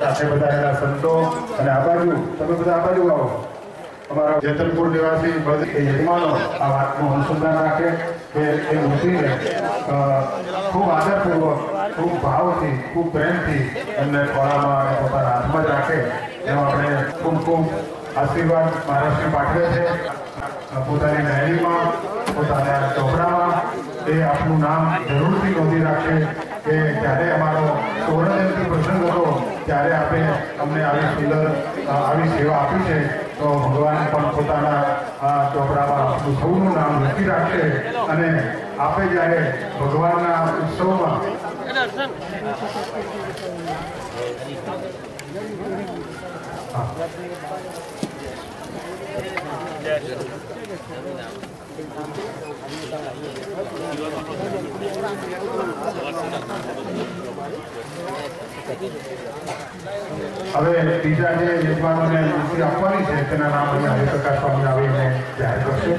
સાથે બધા સંતો અને આ બાજુ તમે બધા નિવાસી યજમાનો આ વાતનું અનુસંધાન રાખે કે એ મૂર્તિને ખૂબ આદરપૂર્વક ખૂબ ભાવથી ખૂબ પ્રેમથી એમને ખોળામાં પોતાના હાથમાં જ રાખે એમાં આપણે ખૂબ આશીર્વાદ મહારાષ્ટ્ર પાઠવે છે. પોતાની ડાયરીમાં, પોતાના ચોપડામાં, એ આપણું નામ જરૂરથી નોંધી રાખશે કે જ્યારે અમારો સુવર્ણ જયંતિ પ્રસંગ હતો, ત્યારે આપે અમને આવી સુંદર આવી સેવા આપી છે. તો ભગવાન પણ પોતાના ચોપડામાં આપણું સૌનું નામ લખી રાખશે અને આપે જ્યારે ભગવાનના ઉત્સવમાં હવે બીજા જે યજમાનોને મુક્તિ આપવાની છે તેના નામ અહીંયા હરિપ્રકાશ સ્વામી આવીને જાહેર કરશે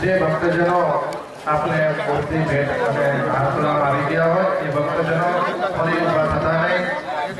જે ભક્તજનો આપણે મૂર્તિ ભેટ અને હાથમાં આવી ગયા હોય એ ભક્તજનો ફરી ઊભા થતા નહીં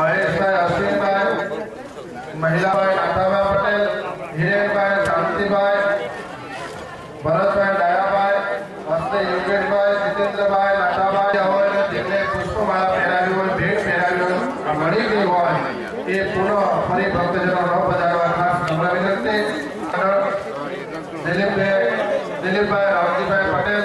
મહેશભાઈ અશ્વિનભાઈ મહિલાભાઈ નાથાભાઈ પટેલ હિરેનભાઈ શાંતિભાઈ ભરતભાઈ ડાયાભાઈ હસ્તે યોગેશભાઈ જીતેન્દ્રભાઈ નાથાભાઈ હોય અને તેમને પુષ્પમાળા પહેરાવી હોય ભેટ પહેરાવી હોય આ મળી ગઈ હોય એ પુનઃ ફરી ભક્તજનો ન પધારવા ખાસ નમ્ર વિનંતી દિલીપભાઈ દિલીપભાઈ રાવજીભાઈ પટેલ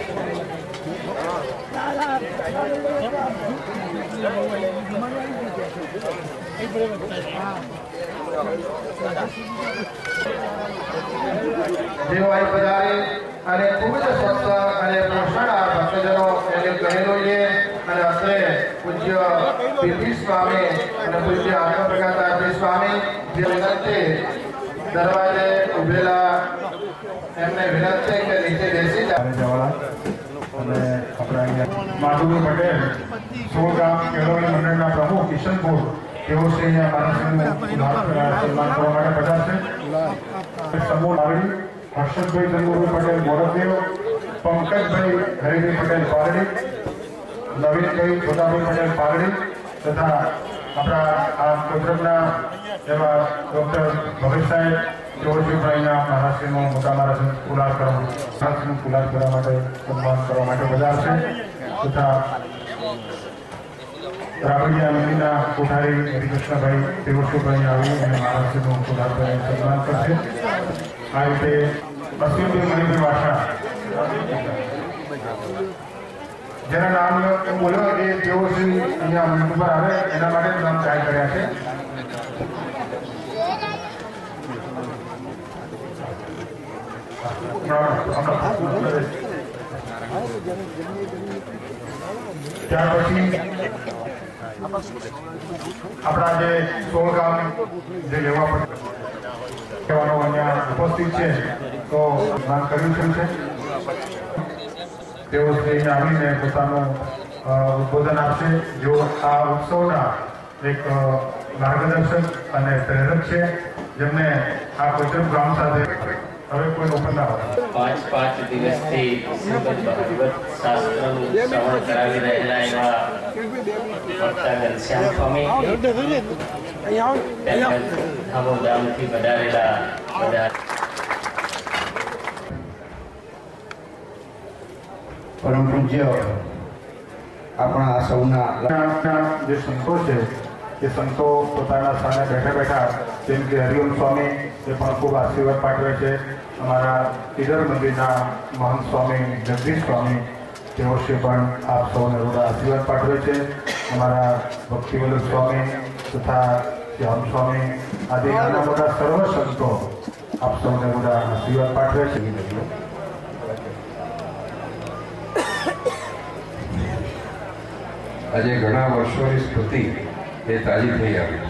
જેઓ પધારે અને ખૂબ જ સ્વસ્થ અને પોષણહાર ભક્તજનો એને કહેલો છે અને અત્રે પૂજ્ય પીપી સ્વામી અને પૂજ્ય આત્મપ્રકાશાજી સ્વામી, જે વખતે દરવાજે ઉભેલા એમને વિનંતી કે નીચે બેસી જાય અને આપણા અહીંયા માધુભાઈ પટેલ સોળ ગામ કેળવણી મંડળના પ્રમુખ કિશનપુર તેઓ છે અહીંયા માણસનું સન્માન કરવા માટે પધારશે સમૂહ લાવડી હર્ષદભાઈ ચંદુભાઈ પટેલ મોરબદેવ પંકજભાઈ હરિભાઈ પટેલ પારડી નવીનભાઈ છોટાભાઈ પટેલ પારડી તથા આપણા આ કોટરમના એવા ડૉક્ટર ભગત સાહેબ જોરજીભાઈના મહારાષ્ટ્રનું મોટા મહારાષ્ટ્રનું કુલાર કરવા મહારાષ્ટ્રનું કુલાર કરવા માટે સન્માન કરવા માટે પધારશે તથા રાવડિયા મંદિરના કોઠારી હરિકૃષ્ણભાઈ દેવસ્વભાઈ આવી અને મહારાષ્ટ્રનું કુલાર કરીને સન્માન કરશે. આ રીતે અશ્વિનભાઈ મણિભાઈ વાસા જેના નામ બોલ્યો કે તેઓ શ્રી અહીંયા મંચ પર આવે, એના માટે નામ ટ્રાય કર્યા છે. ત્યાર પછી આપણા જે સોળ ગામ જે લેવા પડે કહેવાનો અહીંયા ઉપસ્થિત છે તો માન કર્યું છે તેઓ સ્ટેજ આવીને પોતાનું અ, ઉદ્બોધન આપશે જો આ ઉત્સવના એક અ, માર્ગદર્શક અને પ્રેરક છે જેમને આ કોચર ગ્રામ સાથે હવે કોઈ ઓપન ના હોય પાંચ પાંચ દિવસથી શ્રીમદ ભાગવત શાસ્ત્રનું શ્રવણ કરાવી રહેલા એવા વક્તા ઘનશ્યામ સ્વામી ધામોધામથી વધારેલા બધા પરમ પૂજ્ય આપણા સૌના જે સંતો છે એ સંતો પોતાના સ્થાને બેઠા બેઠા જેમ કે હરિઓમ સ્વામી એ પણ ખૂબ આશીર્વાદ પાઠવે છે અમારા ઈડર મંદિરના મહંત સ્વામી જગદીશ સ્વામી તેઓ શ્રી પણ આપ સૌને બધા આશીર્વાદ પાઠવે છે અમારા ભક્તિવલ્લભ સ્વામી તથા શ્યામ સ્વામી આદિ નાના મોટા સર્વ સંતો આપ સૌને બધા આશીર્વાદ પાઠવે છે આજે ઘણા વર્ષોની સ્મૃતિ એ તાજી થઈ આવી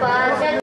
Và